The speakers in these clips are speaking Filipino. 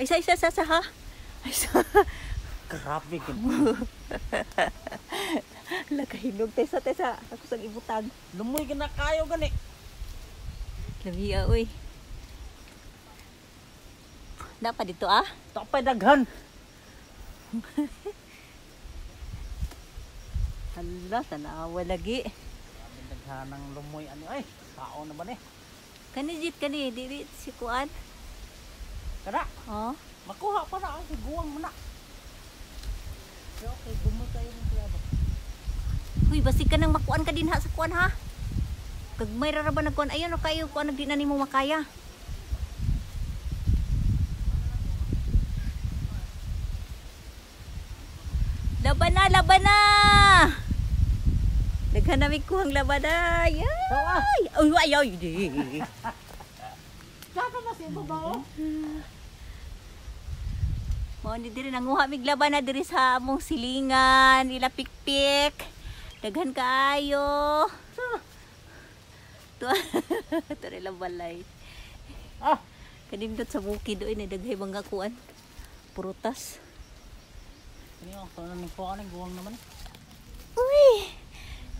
Ay sa isa sa sa ha. Ay sa. Grabe gid. Lakahinog tayo sa tayo sa. Ako sa ibutag. Lumoy ka na kayo gani. Labiya uy. Dapat dito ah. Tapay daghan. Hala, tanawa lagi. Grabe daghan ng lumoy ani ay. Sao na ba ni? Kani jit kani dili si kuan. Kada Oh. makuha pa na ang guwang mo na. Okay, bumot tayo ng klabo. Uy, basi ka nang makuan ka din ha sa kuan ha. Gagmay ra ra ba nagkuan ayon o kayo kuan nagdi na nimo makaya. Laban na, laban na! Daghan na mi kuhang laban na. Ay! Ay, ay, ay, di. Saka na si babaw. Mo ni diri nanguha mig laban na diri sa among silingan, ila pikpik. Daghan kaayo. To. To ila balay. Ah, Kanindot sa bukid oy ni daghay bangga kuan. Prutas. ini to nang ko ani guwang naman.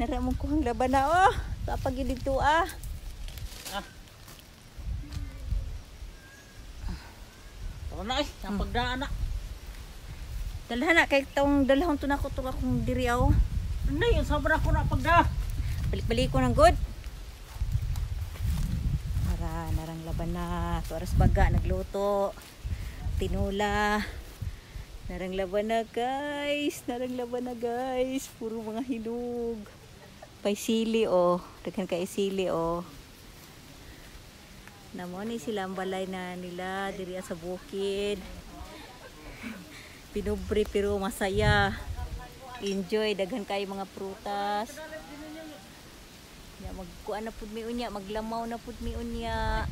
Nara mo kuhang laban na oh. Kapag dito ah. Ah. Tara na ay, ang pagdaan na. Dalhan na kay tong dalhon to nako to akong diri oh. Ano yun, sobra ko na pagda. Balik-balik ko ng good. Para narang laban na. Tuaras baga nagluto. Tinula. Narang laban na guys. Narang laban na guys. Puro mga hinog. Pay sili oh. Daghan kay sili oh. Namo ni sila ang balay na nila diri sa bukid. Pinubre pero masaya. Enjoy daghan kay mga prutas. Ya magkuan na pud mi unya, maglamaw na pud mi unya.